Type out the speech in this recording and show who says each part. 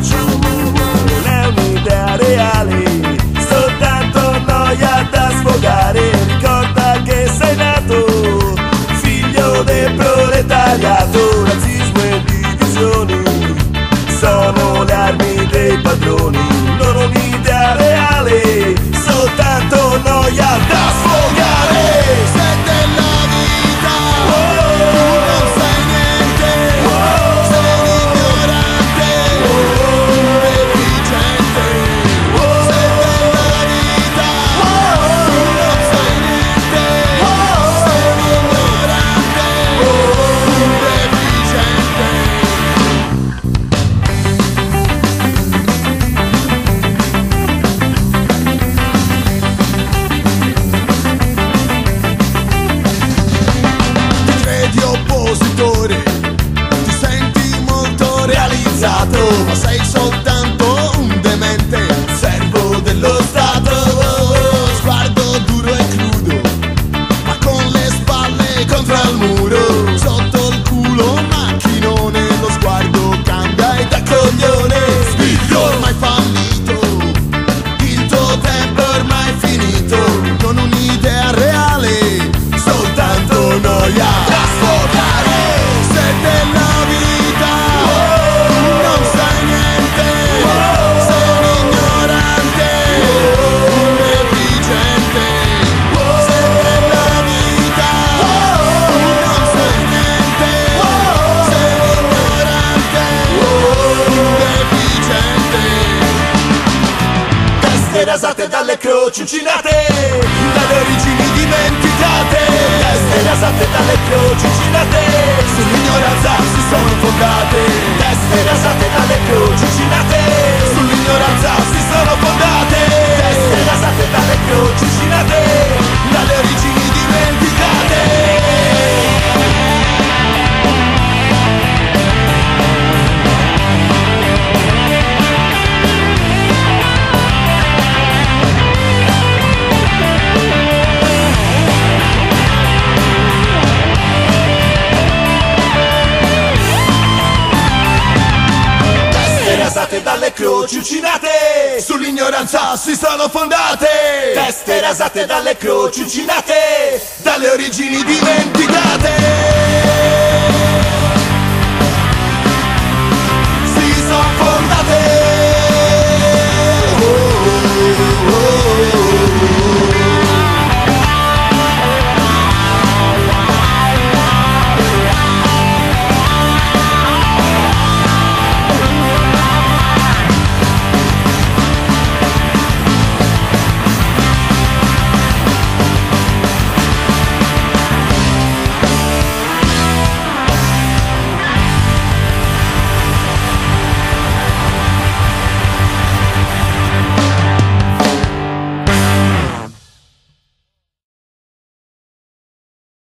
Speaker 1: I. rasate dalle croci uccinate. Dalle origini dimenticate. Teste rasate dalle croci uccinate. Sull'ignoranza si sono fondate Teste rasate dalle croci uccinate. rasate dalle croci uccinate,
Speaker 2: sull'ignoranza si sono fondate.
Speaker 1: Teste rasate dalle croci uccinate,
Speaker 2: dalle origini dimenticate.